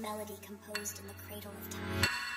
melody composed in the cradle of time.